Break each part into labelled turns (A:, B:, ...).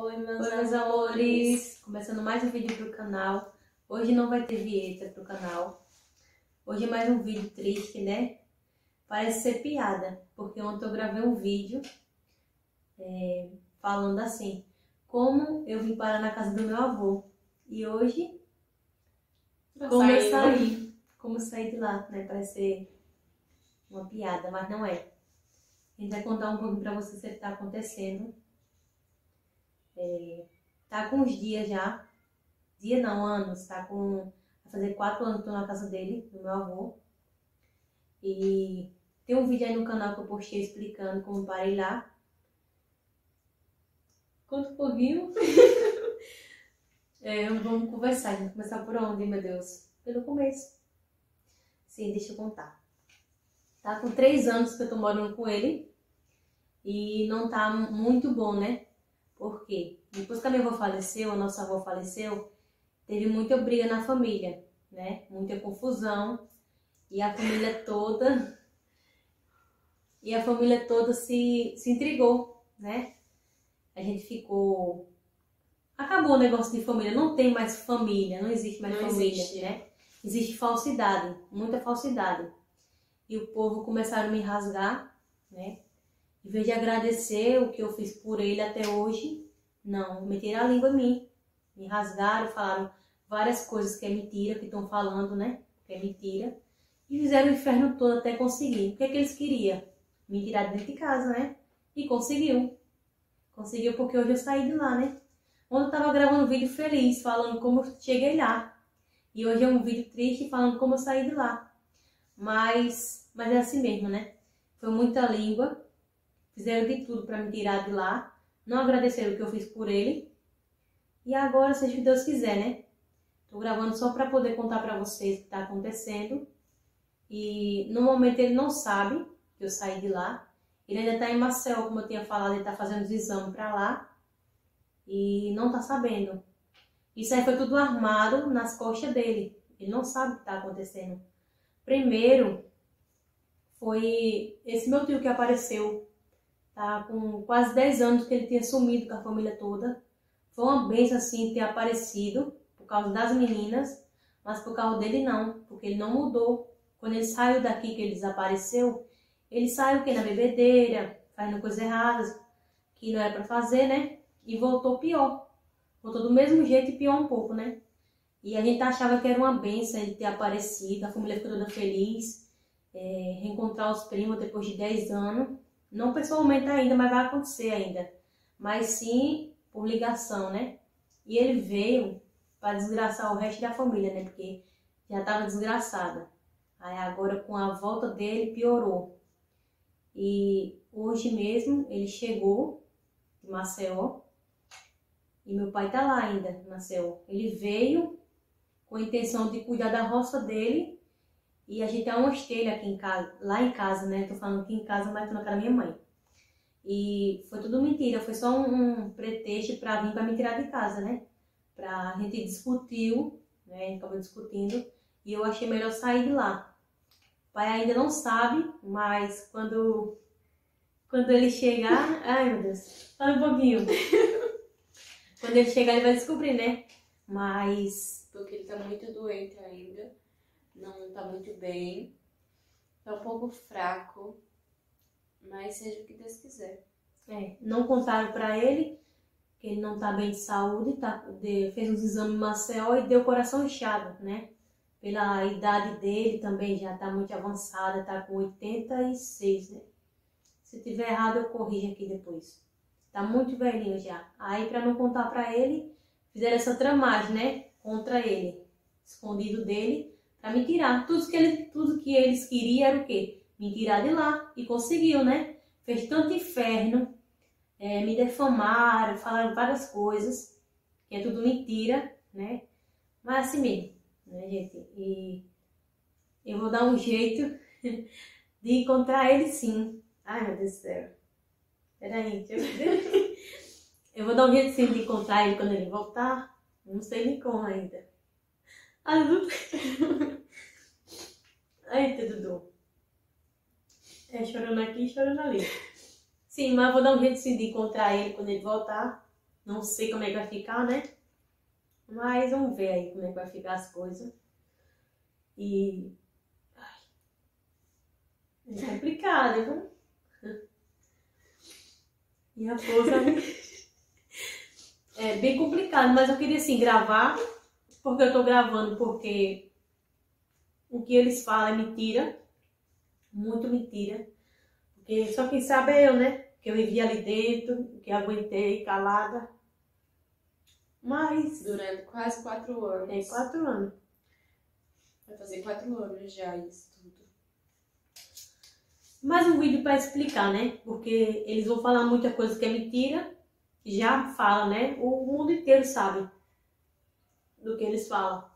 A: Oi, meus,
B: Oi, meus amores! Começando mais um vídeo pro canal. Hoje não vai ter vinheta pro canal. Hoje é mais um vídeo triste, né? Parece ser piada, porque ontem eu gravei um vídeo é, falando assim, como eu vim parar na casa do meu avô. E hoje, como eu
A: saindo.
B: saí, como eu saí de lá, né? Parece ser uma piada, mas não é. A gente vai contar um pouquinho pra vocês o que tá acontecendo. É, tá com uns dias já. Dia não, anos. Tá com. Vai fazer quatro anos que tô na casa dele, do meu avô. E tem um vídeo aí no canal que eu postei explicando como parei lá. Um pouquinho. é, vamos conversar. Vamos começar por onde, meu Deus? Pelo começo. Sim, deixa eu contar. Tá com três anos que eu tô morando com ele. E não tá muito bom, né? Por quê? Depois que a minha avó faleceu, a nossa avó faleceu, teve muita briga na família, né? Muita confusão. E a família toda. E a família toda se, se intrigou, né? A gente ficou. Acabou o negócio de família. Não tem mais família, não existe mais
A: Não
B: família,
A: existe.
B: né? Existe falsidade, muita falsidade. E o povo começaram a me rasgar, né? Em vez de agradecer o que eu fiz por ele até hoje, não, meteram a língua em mim. Me rasgaram, falaram várias coisas que é mentira, que estão falando, né? Que é mentira. E fizeram o inferno todo até conseguir. O que é que eles queriam? Me tirar de dentro de casa, né? E conseguiu. Conseguiu porque hoje eu saí de lá, né? Ontem eu tava gravando um vídeo feliz, falando como eu cheguei lá. E hoje é um vídeo triste, falando como eu saí de lá. Mas, mas é assim mesmo, né? Foi muita língua. Fizeram de tudo para me tirar de lá. Não agradeceram o que eu fiz por ele. E agora, seja o que Deus quiser, né? Tô gravando só para poder contar para vocês o que tá acontecendo. E no momento ele não sabe que eu saí de lá. Ele ainda tá em Maceió, como eu tinha falado, ele tá fazendo os exames para lá. E não tá sabendo. Isso aí foi tudo armado nas costas dele. Ele não sabe o que tá acontecendo. Primeiro, foi esse meu tio que apareceu. Tá com quase 10 anos que ele tinha sumido com a família toda. Foi uma benção assim ter aparecido por causa das meninas, mas por causa dele não, porque ele não mudou. Quando ele saiu daqui que ele desapareceu, ele saiu que na bebedeira, fazendo coisas erradas, que não era pra fazer, né? E voltou pior. Voltou do mesmo jeito e pior um pouco, né? E a gente achava que era uma benção ele ter aparecido, a família ficou toda feliz, é, reencontrar os primos depois de 10 anos. Não pessoalmente ainda, mas vai acontecer ainda. Mas sim por ligação, né? E ele veio para desgraçar o resto da família, né? Porque já estava desgraçada. Aí agora com a volta dele piorou. E hoje mesmo ele chegou de Maceió e meu pai tá lá ainda, Maceió. Ele veio com a intenção de cuidar da roça dele e a gente tem uma telha aqui em casa, lá em casa, né? Tô falando aqui em casa, mas tô na casa da minha mãe. E foi tudo mentira, foi só um, um pretexto para vir para me tirar de casa, né? Pra a gente discutiu, né? A gente acabou discutindo e eu achei melhor sair de lá. O pai ainda não sabe, mas quando quando ele chegar, ai meu Deus, fala um pouquinho. quando ele chegar ele vai descobrir, né? Mas
A: Porque ele tá muito doente ainda. Não tá muito bem. Tá um pouco fraco. Mas seja o que Deus quiser.
B: É, não contaram pra ele que ele não tá bem de saúde, tá, de- fez uns exames em Maceió e deu coração inchado, né? Pela idade dele também já tá muito avançada, tá com 86, né? Se tiver errado eu corrijo aqui depois. Tá muito velhinho já. Aí pra não contar pra ele, fizeram essa tramagem, né? Contra ele, escondido dele, pra me tirar. Tudo que, ele, tudo que eles queriam era o quê? Me tirar de lá. E conseguiu, né? Fez tanto inferno, é, me defamaram, falaram várias coisas, que é tudo mentira, né? Mas assim mesmo, né, gente? E eu vou dar um jeito de encontrar ele sim. Ai, meu Deus do céu. Peraí, deixa eu. Eu vou dar um jeito sim de encontrar ele quando ele voltar. Não sei nem como ainda. Ai, Dudu. Eita, Dudu. É chorando aqui e chorando ali. Sim, mas vou dar um jeito sim de encontrar ele quando ele voltar. Não sei como é que vai ficar, né? Mas vamos ver aí como é que vai ficar as coisas. E. Ai, é complicado, viu? E a força. é bem complicado, mas eu queria assim gravar. Porque eu tô gravando porque o que eles falam é mentira. Muito mentira. Porque só quem sabe é eu, né? Que eu vivi ali dentro, que aguentei calada. Mas.
A: Durante quase quatro anos.
B: É, quatro anos.
A: Vai fazer quatro anos já isso tudo.
B: Mais um vídeo para explicar, né? Porque eles vão falar muita coisa que é mentira. Já fala, né? O mundo inteiro sabe do que eles falam.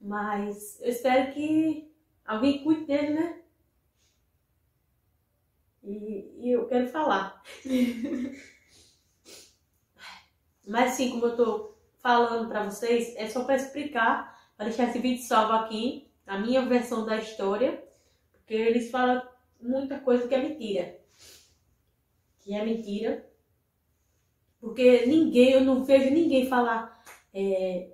B: Mas eu espero que alguém cuide dele, né? E, e eu quero falar. Mas sim, como eu tô falando para vocês, é só para explicar, para deixar esse vídeo salvo aqui, a minha versão da história, porque eles falam muita coisa que é mentira. Que é mentira. Porque ninguém, eu não vejo ninguém falar é,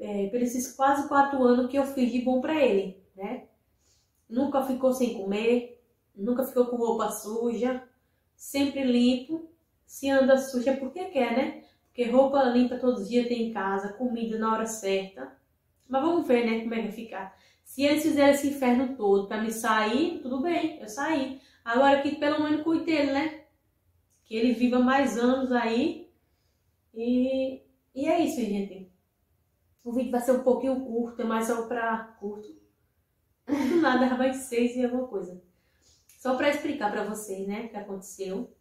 B: é, por esses quase quatro anos que eu fiz de bom para ele, né? Nunca ficou sem comer, nunca ficou com roupa suja, sempre limpo. Se anda suja é porque quer, né? Porque roupa limpa todos os dias tem em casa, comida na hora certa. Mas vamos ver, né, como é que vai ficar. Se eles fizerem esse inferno todo para me sair, tudo bem, eu saí. Agora que pelo menos cuide dele, né? Que ele viva mais anos aí. E, e é isso, gente. O vídeo vai ser um pouquinho curto, é mais só pra curto. Do nada vai seis e alguma coisa. Só pra explicar pra vocês, né, o que aconteceu.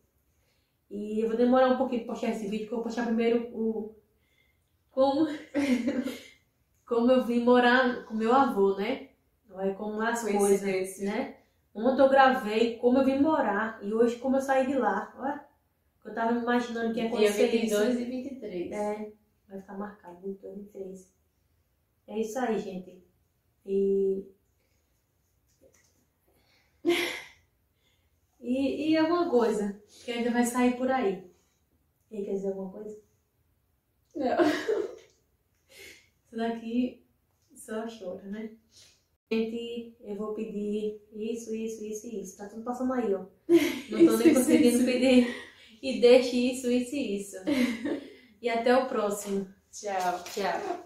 B: E eu vou demorar um pouquinho pra postar esse vídeo, porque eu vou postar primeiro o... Como... como eu vim morar com meu avô, né? Olha como as coisas, né? Ontem eu gravei como eu vim morar e hoje como eu saí de lá. Olha, eu tava me imaginando que ia acontecer
A: Dia 22
B: isso.
A: e 23.
B: É, vai ficar marcado, 22 e 23. É isso aí, gente. E... E, e alguma coisa que ainda vai sair por aí. E quer dizer alguma coisa?
A: Não.
B: Isso daqui só chora, né? Gente, eu vou pedir isso, isso, isso e isso. Tá tudo passando aí, ó. Não tô
A: Isso,
B: nem conseguindo
A: isso.
B: pedir. E deixe isso, isso e isso. E até o próximo.
A: Tchau.
B: Tchau.